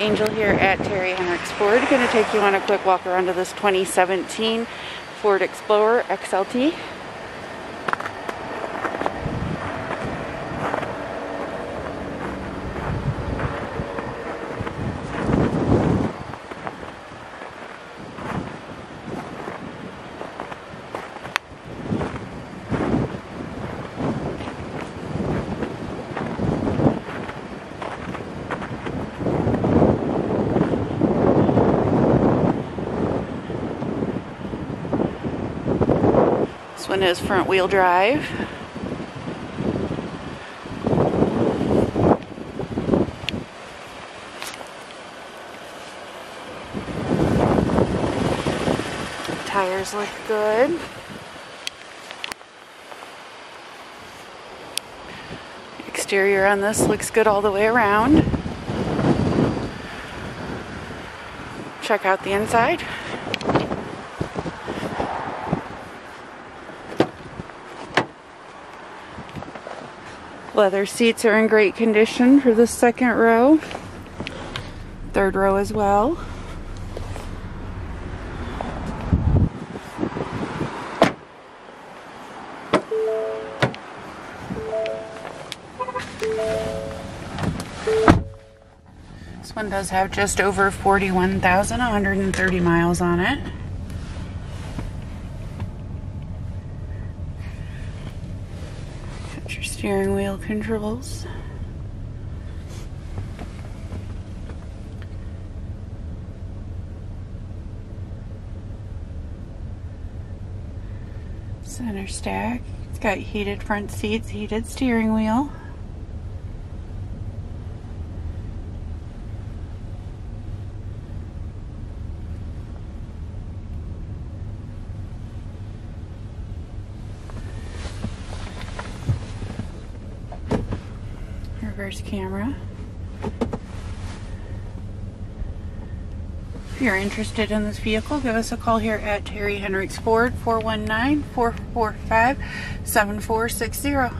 Angel here at Terry Henricks Ford. Going to take you on a quick walk around to this 2017 Ford Explorer XLT. This one is front wheel drive. Tires look good. Exterior on this looks good all the way around. Check out the inside. Leather seats are in great condition for the second row. Third row as well. This one does have just over 41,130 miles on it. Got your steering wheel controls. Center stack. It's got heated front seats, heated steering wheel. Reverse camera. If you're interested in this vehicle, give us a call here at Terry Henricks Ford, 419-445-7460.